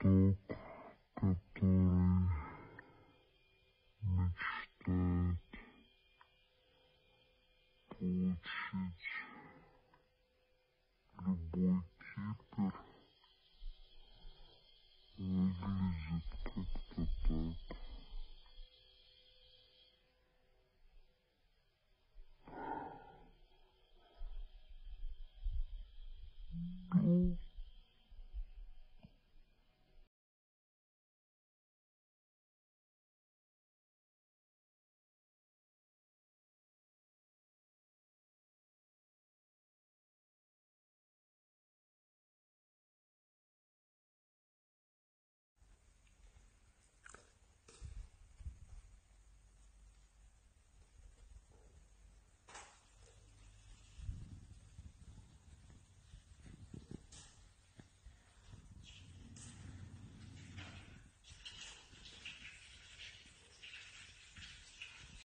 тот, который мечтает получить любой кипер, выглядит как-то так.